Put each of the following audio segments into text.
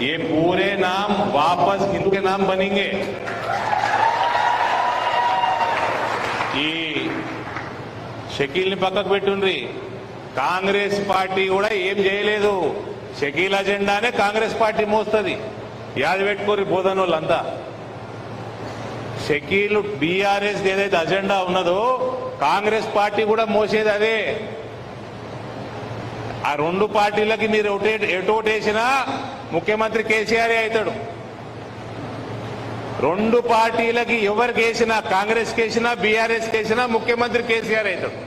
ये पूरे नाम वापस हिंदू के नाम बनेंगे ఈ షకీల్ని పక్కకు పెట్టుండ్రి కాంగ్రెస్ పార్టీ కూడా ఏం చేయలేదు షకీల్ అజెండానే కాంగ్రెస్ పార్టీ మోస్తుంది యాద పెట్టుకోరి బోధన వాళ్ళంతా షకీల్ బీఆర్ఎస్ ఏదైతే అజెండా ఉన్నదో కాంగ్రెస్ పార్టీ కూడా మోసేది అదే ఆ రెండు పార్టీలకి మీరు ఎటోటేసినా ముఖ్యమంత్రి కేసీఆర్ అవుతాడు. రెండు పార్టీలకి ఎవరికి వేసినా కాంగ్రెస్ కేసినా బీఆర్ఎస్ కేసినా ముఖ్యమంత్రి కేసీఆర్ అవుతాడు.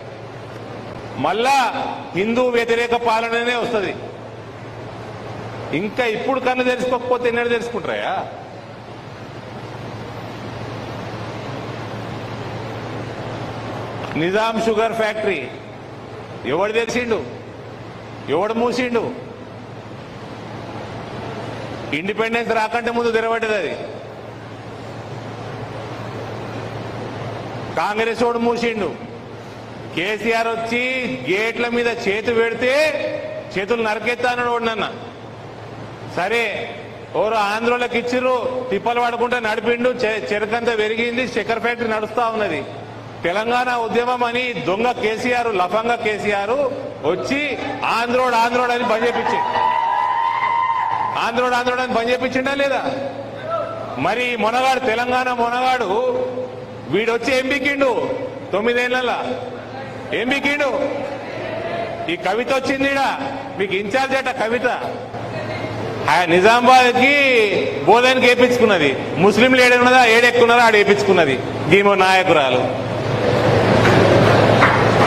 మళ్ళా హిందూ వ్యతిరేక పాలననే వస్తుంది. ఇంకా ఇప్పుడు కన్ను తెలుసుకోకపోతే ఎన్నడూ తెలుసుకుంటారా నిజాం షుగర్ ఫ్యాక్టరీ. ఎవడు తెలిసిండు ఎవడు మూసిండు? ఇండిపెండెన్స్ రాకంటే ముందు తెరవడ్డది అది. కాంగ్రెస్ వాడు మూసిండు. కేసీఆర్ వచ్చి గేట్ల మీద చేతి పెడితే చేతులు నరకెత్తానని నన్న. సరే ఎవరు ఆంధ్రోళ్ళకి ఇచ్చిర్రు తిప్పలు పడకుండా నడిపిండు చె- చెరకంతా పెరిగింది చక్కెర ఫ్యాక్టరీ నడుస్తా ఉన్నది. తెలంగాణ ఉద్యమం అని దొంగ కేసీఆర్ లఫంగ కేసీఆర్ వచ్చి ఆంధ్రోడ్ ఆంధ్రోడ్ అని బంద్ చేపించి ఆంధ్రోడ్ ఆంధ్రోడ్ అని బంద్ చేపించిండా లేదా? మరి మొనగాడు తెలంగాణ మొనగాడు వీడొచ్చి ఏం బిక్కిండు తొమ్మిదేళ్ళ ఏం బిక్కిండు ఈ కవిత వచ్చింది ఈడ. మీకు ఇన్ఛార్జ్ అట కవిత. ఆ నిజామాబాద్కి బోధనకి వేయించుకున్నది ముస్లింలు ఏడున్నదా ఏడెక్కున్నారా? ఆడ వేయించుకున్నది గీమో నాయకురాలు.